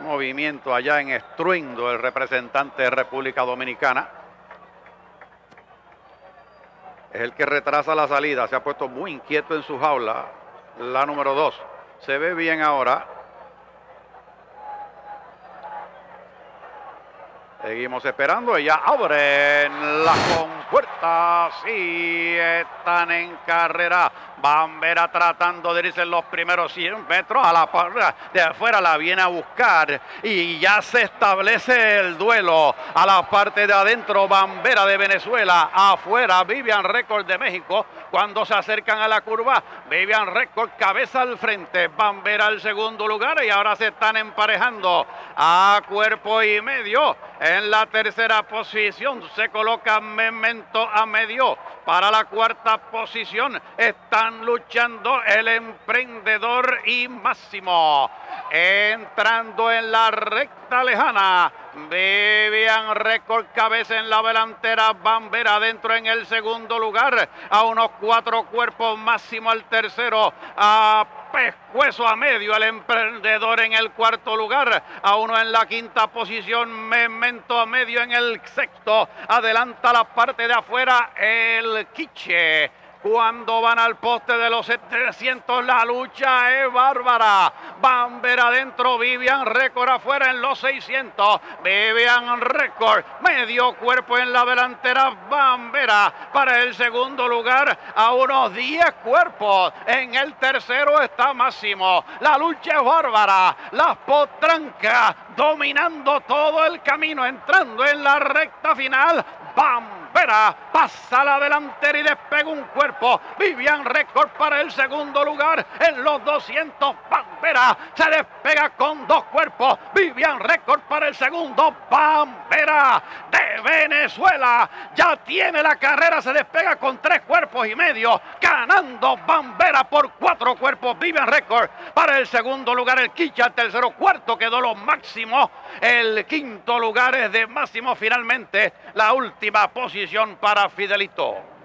movimiento allá en estruendo el representante de República Dominicana. Es el que retrasa la salida. Se ha puesto muy inquieto en su jaula. La número dos. Se ve bien ahora. Seguimos esperando. Ella abre la compuerta. Sí, están en carrera. Bambera tratando de irse en los primeros 100 metros a la de afuera la viene a buscar y ya se establece el duelo. A la parte de adentro Bambera de Venezuela. Afuera Vivian Record de México. Cuando se acercan a la curva Vivian Record cabeza al frente. Bambera al segundo lugar y ahora se están emparejando a cuerpo y medio. En la tercera posición se coloca A medio para la cuarta posición están luchando el emprendedor y Máximo. Entrando en la recta lejana. Vivian Record cabeza en la delantera. Bambera dentro en el segundo lugar. A unos cuatro cuerpos máximo al tercero. A pescuezo a medio el emprendedor en el cuarto lugar, a uno en la quinta posición, Memento a medio en el sexto, adelanta la parte de afuera el Quiche cuando van al poste de los 700. La lucha es bárbara. Bamber adentro, Vivian Record afuera en los 600. Vivian Record, medio cuerpo en la delantera. Bambera para el segundo lugar a unos 10 cuerpos. En el tercero está Máximo. La lucha es bárbara. Las potrancas dominando todo el camino, entrando en la recta final. Bambera pasa la delantera y despega un cuerpo. Vivian Record para el segundo lugar en los 200. Bambera se despega con dos cuerpos. Vivian Record para el segundo. Bambera Venezuela ya tiene la carrera. Se despega con tres cuerpos y medio. Ganando Bambera por cuatro cuerpos. Vivian Record para el segundo lugar. El Quicha, el tercero, cuarto quedó lo máximo. El quinto lugar es de máximo finalmente. La última posición para Fidelito.